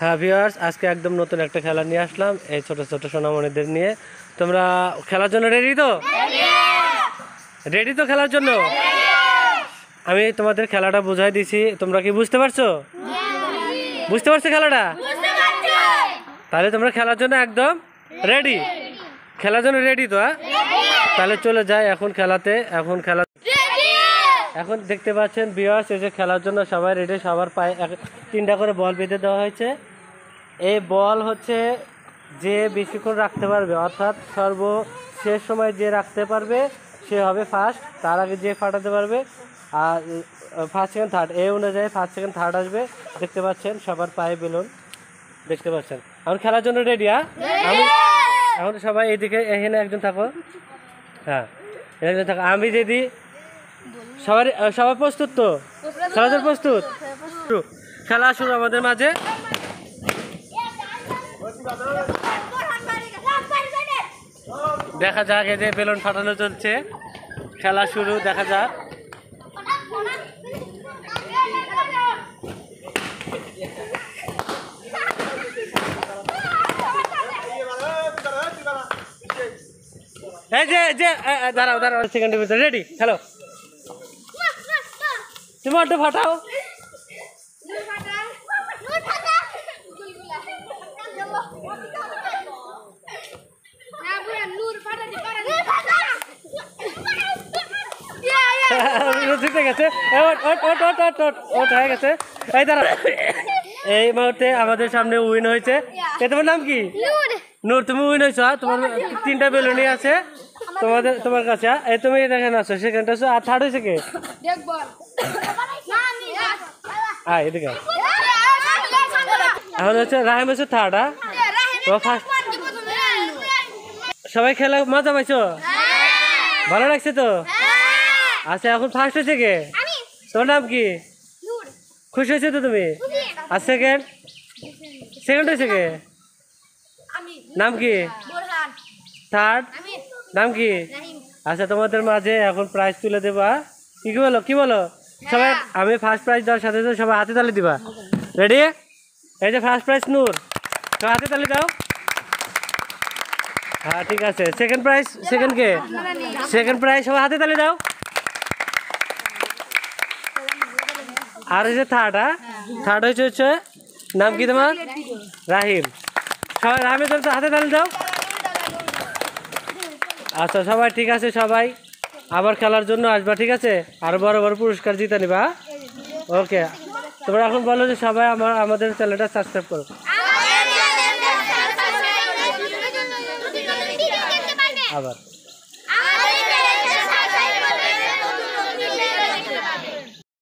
হ্যাঁ ভিউয়ার্স, আজকে একদম নতুন একটা খেলা নিয়ে আসলাম, এই ছোট ছোট সোনামণিদের নিয়ে। তোমরা খেলার জন্য রেডি তো? রেডি তো খেলার জন্য? আমি তোমাদের খেলাটা বুঝাই দিছি, তোমরা কি বুঝতে পারছ? বুঝতে পারছ খেলাটা? তাহলে তোমরা খেলার জন্য একদম রেডি খেলার জন্য রেডি তো হ্যাঁ? তাহলে চলে যায় এখন খেলাতে, এখন খেলা এখন দেখতে পাচ্ছেন বিয়ার্স এসে খেলার জন্য সবাই রেডি সবার পায়ে এক- তিনটা করে বল বেঁধে দেওয়া হয়েছে। এই বল হচ্ছে যে বেশিক্ষণ রাখতে পারবে অর্থাৎ সর্ব শেষ সময় যে রাখতে পারবে সে হবে ফার্স্ট তার আগে যে ফাটাতে পারবে আর ফার্স্ট সেকেন্ড থার্ড এই অনুযায়ী ফার্স্ট সেকেন্ড থার্ড আসবে। দেখতে পাচ্ছেন সবার পায়ে বেলুন দেখতে পাচ্ছেন। এখন খেলার জন্য রেডি হ্যাঁ? আমি এখন সবাই এদিকে এখানে একজন থাকো। হ্যাঁ এখানে একজন থাকো। আমি যদি সবার সবাই প্রস্তুত তো? সবাই প্রস্তুত। খেলা শুরু আমাদের মাঝে। দেখা যাক এই যে বেলুন ফাটানো চলছে। খেলা শুরু, দেখা যাক। এই যে যে দাঁড়াও দাঁড়াও সেকেন্ড ভিতরে রেডি খেলো তুমি একটু ফাটাও জিতে গেছে। ওট ওট ওট ওট ওট ওট ওট হয়ে গেছে। এই দাঁড়াও। এই মুহূর্তে আমাদের সামনে উইন হয়েছে। তোমার নাম কি? নূর তুমি উইন হয়েছো হ্যাঁ? তোমার তিনটা বেলুনই আছে। তোমাদের তোমার কাছে হ্যাঁ? এই তুমি এখানে আছো সেকেন্ড আছো আর থার্ড হয়েছে কে হ্যাঁ এদিকে এখন হচ্ছে রাহিম হচ্ছে থার্ড হ্যাঁ সবাই খেলা মজা পাইছো ভালো লাগছে তো আচ্ছা এখন ফার্স্ট হয়েছে কে তোর নাম কি খুশি হয়েছে তো তুমি আর সেকেন্ড সেকেন্ড হয়েছে কে নাম কি থার্ড নাম কি? আচ্ছা তোমাদের মাঝে এখন প্রাইজ তুলে দেবা। কি কি বলো কি বলো? সবাই আমি ফার্স্ট প্রাইজ দেওয়ার সাথে সাথে সবাই হাতে তালি দিবা। রেডি এই যে ফার্স্ট প্রাইজ নূর সবাই হাতে তালি দাও। হ্যাঁ ঠিক আছে। সেকেন্ড প্রাইজ সেকেন্ড কে? সেকেন্ড প্রাইজ সবাই হাতে তালি দাও। আর হচ্ছে থার্ড হ্যাঁ? থার্ড হচ্ছে হচ্ছে নাম কি তোমার? রাহিম। সবাই রাহিমের হাতে তালি দাও। আচ্ছা সবাই ঠিক আছে সবাই? আবার খেলার জন্য আসবা ঠিক আছে? আর বড় বড় পুরস্কার জিতে নিবা ওকে। তোমরা এখন বলো যে সবাই আমার আমাদের চ্যানেলটা সাবস্ক্রাইব করো। আবার।